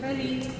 Feliz.